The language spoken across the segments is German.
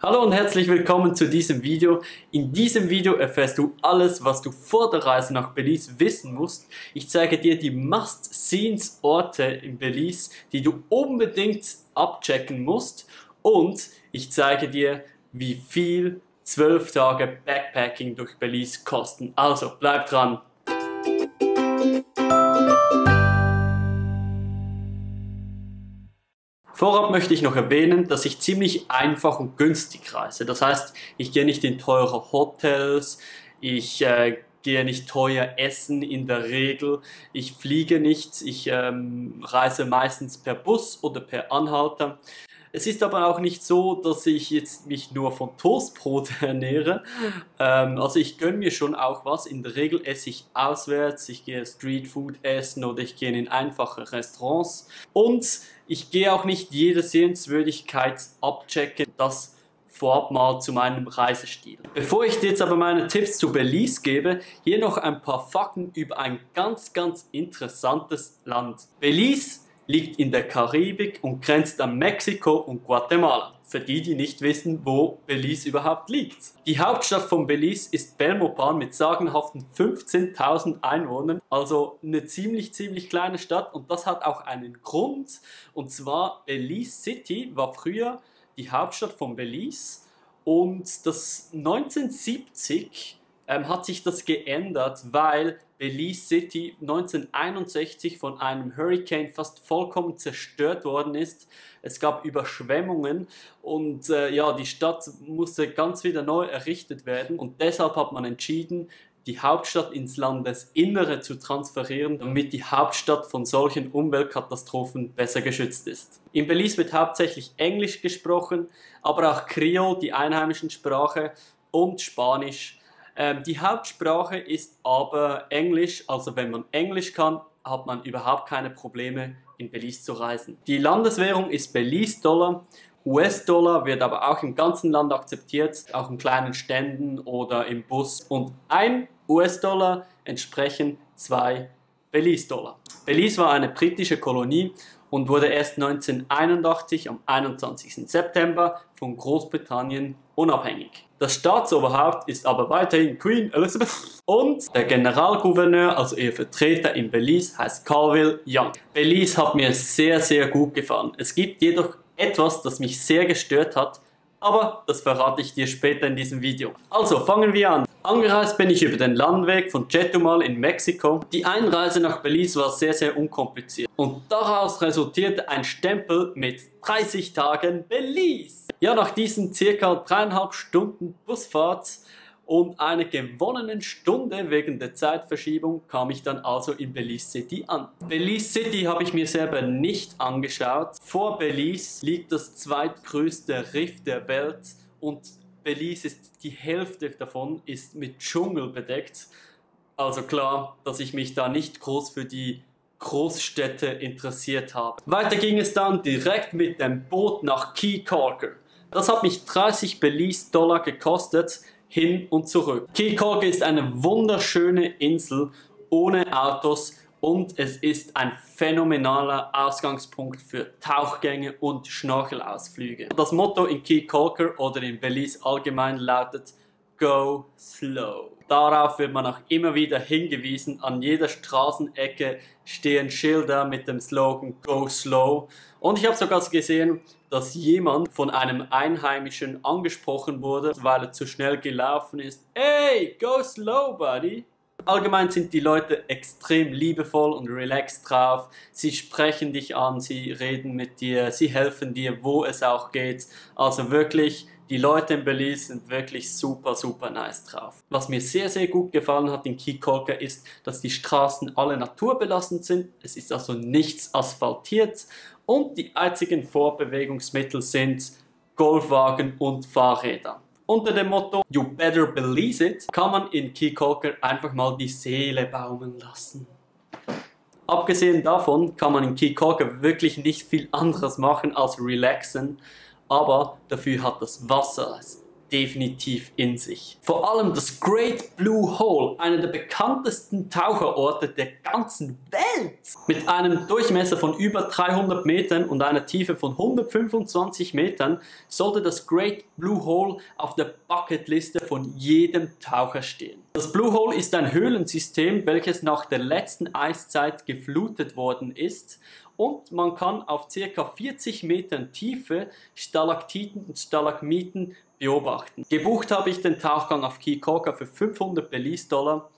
Hallo und herzlich willkommen zu diesem Video. In diesem Video erfährst du alles, was du vor der Reise nach Belize wissen musst. Ich zeige dir die Must-Scenes-Orte in Belize, die du unbedingt abchecken musst. Und ich zeige dir, wie viel 12 Tage Backpacking durch Belize kosten. Also bleib dran! Vorab möchte ich noch erwähnen, dass ich ziemlich einfach und günstig reise. Das heißt, ich gehe nicht in teure Hotels, ich äh, gehe nicht teuer essen in der Regel, ich fliege nicht, ich ähm, reise meistens per Bus oder per Anhalter. Es ist aber auch nicht so, dass ich jetzt mich nur von Toastbrot ernähre. Ähm, also ich gönne mir schon auch was. In der Regel esse ich auswärts, ich gehe Streetfood essen oder ich gehe in einfache Restaurants. Und ich gehe auch nicht jede Sehenswürdigkeit abchecken. Das vorab mal zu meinem Reisestil. Bevor ich dir jetzt aber meine Tipps zu Belize gebe, hier noch ein paar Fakten über ein ganz, ganz interessantes Land. Belize liegt in der Karibik und grenzt an Mexiko und Guatemala. Für die, die nicht wissen, wo Belize überhaupt liegt. Die Hauptstadt von Belize ist Belmopan mit sagenhaften 15.000 Einwohnern, also eine ziemlich, ziemlich kleine Stadt und das hat auch einen Grund. Und zwar Belize City war früher die Hauptstadt von Belize und das 1970 ähm, hat sich das geändert, weil Belize City 1961 von einem Hurricane fast vollkommen zerstört worden ist. Es gab Überschwemmungen und äh, ja, die Stadt musste ganz wieder neu errichtet werden und deshalb hat man entschieden, die Hauptstadt ins Landesinnere zu transferieren, damit die Hauptstadt von solchen Umweltkatastrophen besser geschützt ist. In Belize wird hauptsächlich Englisch gesprochen, aber auch Kriol, die einheimischen Sprache, und Spanisch ähm, die Hauptsprache ist aber Englisch, also wenn man Englisch kann, hat man überhaupt keine Probleme in Belize zu reisen. Die Landeswährung ist Belize-Dollar. US-Dollar wird aber auch im ganzen Land akzeptiert, auch in kleinen Ständen oder im Bus. Und ein US-Dollar entsprechen zwei Belize-Dollar. Belize war eine britische Kolonie und wurde erst 1981 am 21. September von Großbritannien unabhängig. Das Staatsoberhaupt ist aber weiterhin Queen Elizabeth und der Generalgouverneur, also ihr Vertreter in Belize, heißt Carville Young. Belize hat mir sehr, sehr gut gefallen. Es gibt jedoch etwas, das mich sehr gestört hat, aber das verrate ich dir später in diesem Video. Also fangen wir an. Angereist bin ich über den Landweg von Chetumal in Mexiko. Die Einreise nach Belize war sehr, sehr unkompliziert. Und daraus resultierte ein Stempel mit 30 Tagen Belize. Ja, nach diesen circa dreieinhalb Stunden Busfahrt und einer gewonnenen Stunde wegen der Zeitverschiebung kam ich dann also in Belize City an. Belize City habe ich mir selber nicht angeschaut. Vor Belize liegt das zweitgrößte Riff der Welt und Belize ist die Hälfte davon ist mit Dschungel bedeckt. Also klar, dass ich mich da nicht groß für die Großstädte interessiert habe. Weiter ging es dann direkt mit dem Boot nach Key Corker. Das hat mich 30 Belize Dollar gekostet hin und zurück. Kikoke ist eine wunderschöne Insel ohne Autos und es ist ein phänomenaler Ausgangspunkt für Tauchgänge und Schnorchelausflüge. Das Motto in Key Colker oder in Belize allgemein lautet Go Slow. Darauf wird man auch immer wieder hingewiesen. An jeder Straßenecke stehen Schilder mit dem Slogan Go Slow. Und ich habe sogar gesehen, dass jemand von einem Einheimischen angesprochen wurde, weil er zu schnell gelaufen ist. Hey, go slow, buddy! Allgemein sind die Leute extrem liebevoll und relaxed drauf. Sie sprechen dich an, sie reden mit dir, sie helfen dir, wo es auch geht. Also wirklich, die Leute in Belize sind wirklich super, super nice drauf. Was mir sehr, sehr gut gefallen hat in Kikolka ist, dass die Straßen alle naturbelassen sind. Es ist also nichts asphaltiert und die einzigen Vorbewegungsmittel sind Golfwagen und Fahrräder. Unter dem Motto You better believe it kann man in Keycocker einfach mal die Seele baumen lassen. Abgesehen davon kann man in Keycocker wirklich nicht viel anderes machen als relaxen, aber dafür hat das Wasser definitiv in sich. Vor allem das Great Blue Hole, einer der bekanntesten Taucherorte der ganzen Welt. Mit einem Durchmesser von über 300 Metern und einer Tiefe von 125 Metern sollte das Great Blue Hole auf der Bucketliste von jedem Taucher stehen. Das Blue Hole ist ein Höhlensystem, welches nach der letzten Eiszeit geflutet worden ist und man kann auf ca. 40 Metern Tiefe Stalaktiten und Stalagmiten beobachten. Gebucht habe ich den Tauchgang auf Kikoka für 500 Belize-Dollar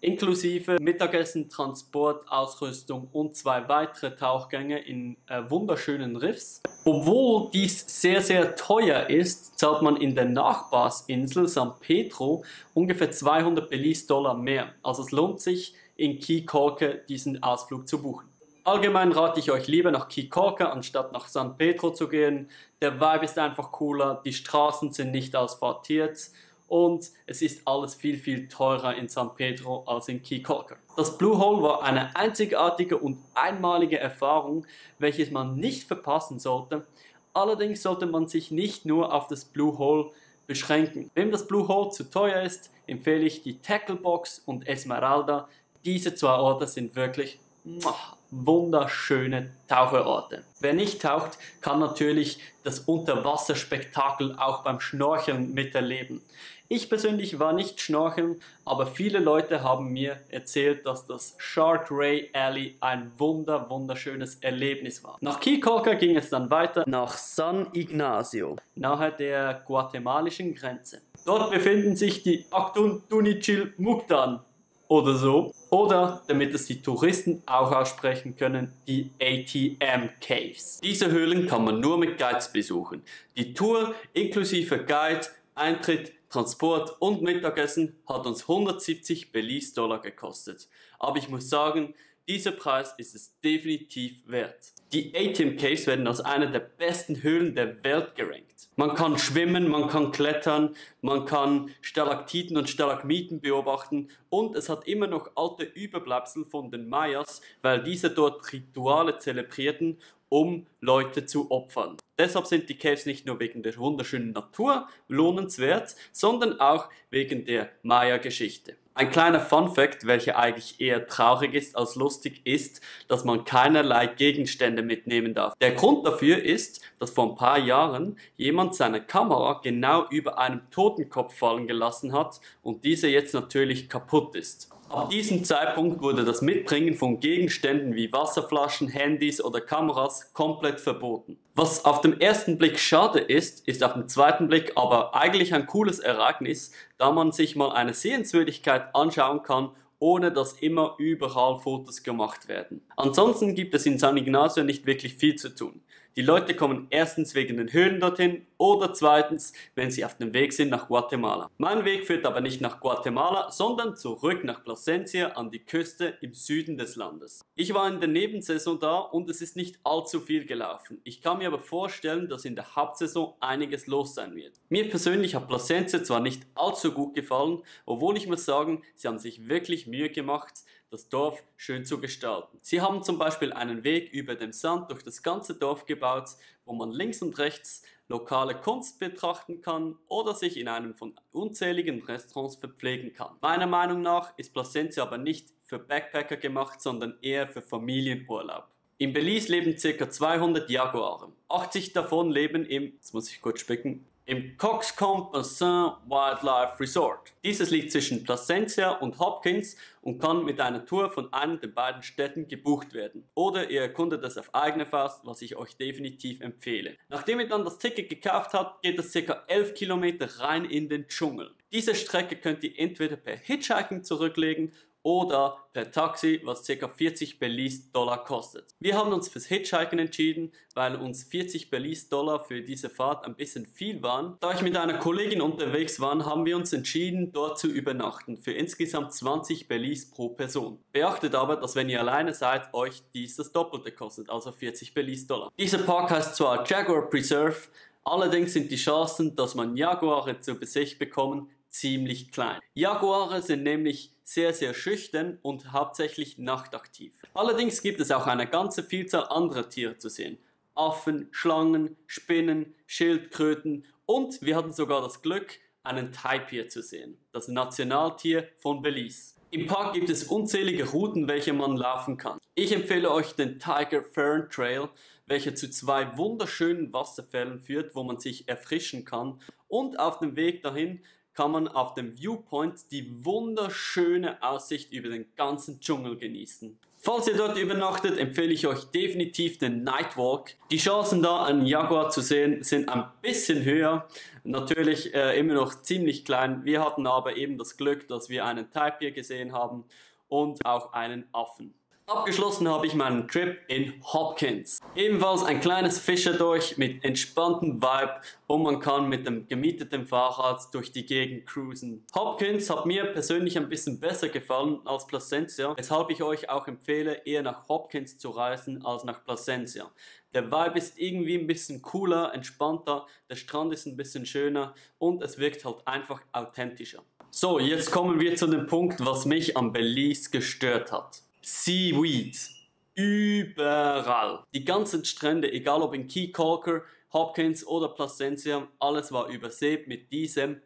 inklusive Mittagessen, Transport, Ausrüstung und zwei weitere Tauchgänge in äh, wunderschönen Riffs. Obwohl dies sehr, sehr teuer ist, zahlt man in der Nachbarsinsel San Pedro ungefähr 200 Belize-Dollar mehr. Also es lohnt sich, in Key Corke diesen Ausflug zu buchen. Allgemein rate ich euch lieber nach Kikorka anstatt nach San Pedro zu gehen. Der Vibe ist einfach cooler, die Straßen sind nicht asphaltiert und es ist alles viel, viel teurer in San Pedro als in Kikorka. Das Blue Hole war eine einzigartige und einmalige Erfahrung, welches man nicht verpassen sollte. Allerdings sollte man sich nicht nur auf das Blue Hole beschränken. Wem das Blue Hole zu teuer ist, empfehle ich die Tacklebox und Esmeralda. Diese zwei Orte sind wirklich wunderschöne Taucherorte. Wer nicht taucht, kann natürlich das Unterwasserspektakel auch beim Schnorcheln miterleben. Ich persönlich war nicht schnorcheln, aber viele Leute haben mir erzählt, dass das Shark Ray Alley ein wunder wunderschönes Erlebnis war. Nach Kikoka ging es dann weiter nach San Ignacio, nahe der guatemalischen Grenze. Dort befinden sich die Aktun Tunichil Muktan oder so. Oder, damit es die Touristen auch aussprechen können, die ATM Caves. Diese Höhlen kann man nur mit Guides besuchen. Die Tour inklusive Guide, Eintritt, Transport und Mittagessen hat uns 170 Belize Dollar gekostet. Aber ich muss sagen, dieser Preis ist es definitiv wert. Die ATM Caves werden als eine der besten Höhlen der Welt gerankt. Man kann schwimmen, man kann klettern, man kann Stalaktiten und Stalagmiten beobachten und es hat immer noch alte Überbleibsel von den Mayas, weil diese dort Rituale zelebrierten, um Leute zu opfern. Deshalb sind die Caves nicht nur wegen der wunderschönen Natur lohnenswert, sondern auch wegen der Maya-Geschichte. Ein kleiner Fun Fact, welcher eigentlich eher traurig ist als lustig, ist, dass man keinerlei Gegenstände mitnehmen darf. Der Grund dafür ist, dass vor ein paar Jahren jemand seine Kamera genau über einem Totenkopf fallen gelassen hat und diese jetzt natürlich kaputt ist. Ab diesem Zeitpunkt wurde das Mitbringen von Gegenständen wie Wasserflaschen, Handys oder Kameras komplett verboten. Was auf dem ersten Blick schade ist, ist auf dem zweiten Blick aber eigentlich ein cooles Ereignis, da man sich mal eine Sehenswürdigkeit anschauen kann, ohne dass immer überall Fotos gemacht werden. Ansonsten gibt es in San Ignacio nicht wirklich viel zu tun. Die Leute kommen erstens wegen den Höhlen dorthin oder zweitens, wenn sie auf dem Weg sind nach Guatemala. Mein Weg führt aber nicht nach Guatemala, sondern zurück nach Plasencia an die Küste im Süden des Landes. Ich war in der Nebensaison da und es ist nicht allzu viel gelaufen. Ich kann mir aber vorstellen, dass in der Hauptsaison einiges los sein wird. Mir persönlich hat Plasencia zwar nicht allzu gut gefallen, obwohl ich muss sagen, sie haben sich wirklich Mühe gemacht, das Dorf schön zu gestalten. Sie haben zum Beispiel einen Weg über dem Sand durch das ganze Dorf gebaut, wo man links und rechts lokale Kunst betrachten kann oder sich in einem von unzähligen Restaurants verpflegen kann. Meiner Meinung nach ist Plasencia aber nicht für Backpacker gemacht, sondern eher für Familienurlaub. In Belize leben ca. 200 Jaguare. 80 davon leben im, jetzt muss ich kurz spicken, im Coxcomb Bassin Wildlife Resort. Dieses liegt zwischen Placentia und Hopkins und kann mit einer Tour von einer der beiden Städten gebucht werden. Oder ihr erkundet es auf eigene Faust, was ich euch definitiv empfehle. Nachdem ihr dann das Ticket gekauft habt, geht es ca. 11 Kilometer rein in den Dschungel. Diese Strecke könnt ihr entweder per Hitchhiking zurücklegen oder per Taxi, was ca. 40 Belize Dollar kostet. Wir haben uns fürs Hitchhiken entschieden, weil uns 40 Belize Dollar für diese Fahrt ein bisschen viel waren. Da ich mit einer Kollegin unterwegs war, haben wir uns entschieden, dort zu übernachten, für insgesamt 20 Belize pro Person. Beachtet aber, dass wenn ihr alleine seid, euch dies das Doppelte kostet, also 40 Belize Dollar. Dieser Park heißt zwar Jaguar Preserve, allerdings sind die Chancen, dass man Jaguare zu Besicht bekommen, ziemlich klein. Jaguare sind nämlich sehr, sehr schüchtern und hauptsächlich nachtaktiv. Allerdings gibt es auch eine ganze Vielzahl anderer Tiere zu sehen. Affen, Schlangen, Spinnen, Schildkröten Und wir hatten sogar das Glück, einen Tapir zu sehen, das Nationaltier von Belize. Im Park gibt es unzählige Routen, welche man laufen kann. Ich empfehle euch den Tiger Fern Trail, welcher zu zwei wunderschönen Wasserfällen führt, wo man sich erfrischen kann. Und auf dem Weg dahin kann man auf dem Viewpoint die wunderschöne Aussicht über den ganzen Dschungel genießen. Falls ihr dort übernachtet, empfehle ich euch definitiv den Nightwalk. Die Chancen da, einen Jaguar zu sehen, sind ein bisschen höher. Natürlich äh, immer noch ziemlich klein. Wir hatten aber eben das Glück, dass wir einen Tapir gesehen haben und auch einen Affen. Abgeschlossen habe ich meinen Trip in Hopkins. Ebenfalls ein kleines Fischerdurch mit entspanntem Vibe und man kann mit dem gemieteten Fahrrad durch die Gegend cruisen. Hopkins hat mir persönlich ein bisschen besser gefallen als Placentia, weshalb ich euch auch empfehle, eher nach Hopkins zu reisen als nach Placentia. Der Vibe ist irgendwie ein bisschen cooler, entspannter, der Strand ist ein bisschen schöner und es wirkt halt einfach authentischer. So, jetzt kommen wir zu dem Punkt, was mich am Belize gestört hat. Seaweed. Überall. Die ganzen Strände, egal ob in Key Calker, Hopkins oder Placentia, alles war übersät mit diesem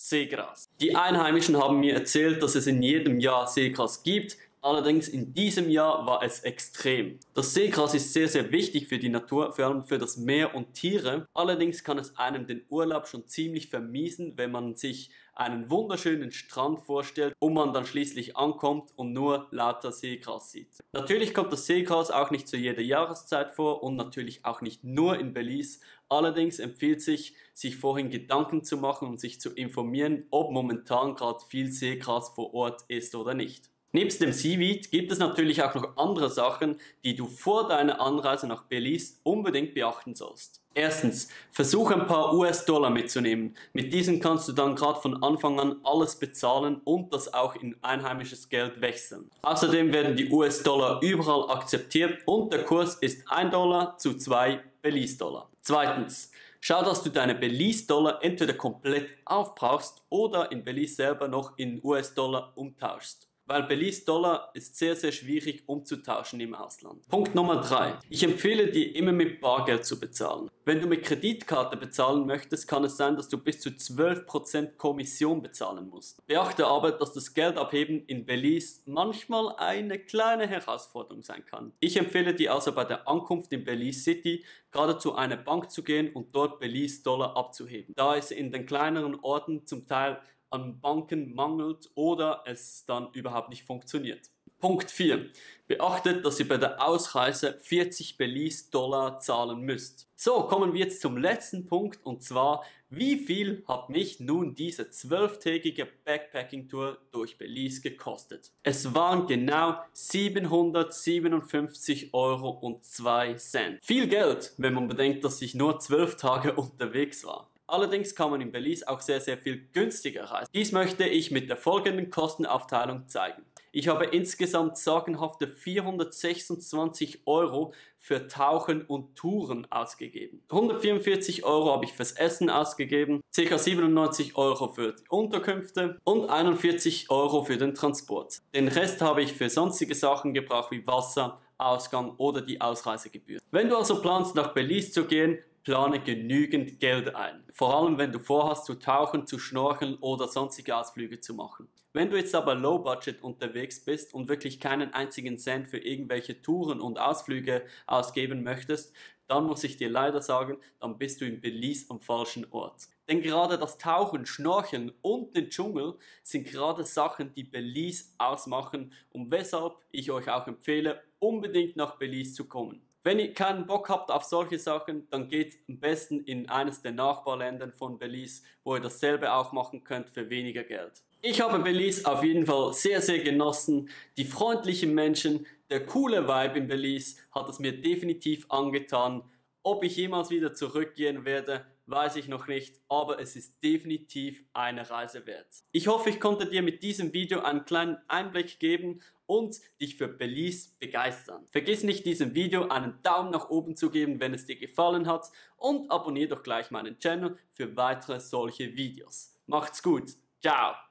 Seegras. Die Einheimischen haben mir erzählt, dass es in jedem Jahr Seegras gibt, Allerdings in diesem Jahr war es extrem. Das Seegras ist sehr, sehr wichtig für die Natur, vor allem für das Meer und Tiere. Allerdings kann es einem den Urlaub schon ziemlich vermiesen, wenn man sich einen wunderschönen Strand vorstellt und man dann schließlich ankommt und nur lauter Seegras sieht. Natürlich kommt das Seegras auch nicht zu jeder Jahreszeit vor und natürlich auch nicht nur in Belize. Allerdings empfiehlt sich, sich vorhin Gedanken zu machen und sich zu informieren, ob momentan gerade viel Seegras vor Ort ist oder nicht. Nebst dem Seaweed gibt es natürlich auch noch andere Sachen, die du vor deiner Anreise nach Belize unbedingt beachten sollst. Erstens, versuch ein paar US-Dollar mitzunehmen. Mit diesen kannst du dann gerade von Anfang an alles bezahlen und das auch in einheimisches Geld wechseln. Außerdem werden die US-Dollar überall akzeptiert und der Kurs ist 1 Dollar zu 2 Belize-Dollar. Zweitens, schau, dass du deine Belize-Dollar entweder komplett aufbrauchst oder in Belize selber noch in US-Dollar umtauschst weil Belize Dollar ist sehr, sehr schwierig umzutauschen im Ausland. Punkt Nummer drei: Ich empfehle dir immer mit Bargeld zu bezahlen. Wenn du mit Kreditkarte bezahlen möchtest, kann es sein, dass du bis zu 12% Kommission bezahlen musst. Beachte aber, dass das Geldabheben in Belize manchmal eine kleine Herausforderung sein kann. Ich empfehle dir also bei der Ankunft in Belize City gerade zu einer Bank zu gehen und dort Belize Dollar abzuheben, da es in den kleineren Orten zum Teil an Banken mangelt oder es dann überhaupt nicht funktioniert. Punkt 4. Beachtet, dass ihr bei der Ausreise 40 Belize-Dollar zahlen müsst. So, kommen wir jetzt zum letzten Punkt und zwar, wie viel hat mich nun diese zwölftägige Backpacking-Tour durch Belize gekostet? Es waren genau 757 Euro und 2 Cent. Viel Geld, wenn man bedenkt, dass ich nur 12 Tage unterwegs war. Allerdings kann man in Belize auch sehr, sehr viel günstiger reisen. Dies möchte ich mit der folgenden Kostenaufteilung zeigen. Ich habe insgesamt sagenhafte 426 Euro für Tauchen und Touren ausgegeben. 144 Euro habe ich fürs Essen ausgegeben, ca. 97 Euro für die Unterkünfte und 41 Euro für den Transport. Den Rest habe ich für sonstige Sachen gebraucht wie Wasser, Ausgang oder die Ausreisegebühr. Wenn du also planst nach Belize zu gehen, plane genügend Geld ein. Vor allem, wenn du vorhast zu tauchen, zu schnorcheln oder sonstige Ausflüge zu machen. Wenn du jetzt aber low budget unterwegs bist und wirklich keinen einzigen Cent für irgendwelche Touren und Ausflüge ausgeben möchtest, dann muss ich dir leider sagen, dann bist du in Belize am falschen Ort. Denn gerade das Tauchen, Schnorcheln und den Dschungel sind gerade Sachen, die Belize ausmachen und weshalb ich euch auch empfehle, unbedingt nach Belize zu kommen. Wenn ihr keinen Bock habt auf solche Sachen, dann geht am besten in eines der Nachbarländer von Belize, wo ihr dasselbe auch machen könnt für weniger Geld. Ich habe Belize auf jeden Fall sehr, sehr genossen. Die freundlichen Menschen, der coole Vibe in Belize hat es mir definitiv angetan. Ob ich jemals wieder zurückgehen werde, weiß ich noch nicht, aber es ist definitiv eine Reise wert. Ich hoffe, ich konnte dir mit diesem Video einen kleinen Einblick geben und dich für Belize begeistern. Vergiss nicht diesem Video einen Daumen nach oben zu geben, wenn es dir gefallen hat und abonniere doch gleich meinen Channel für weitere solche Videos. Macht's gut. Ciao.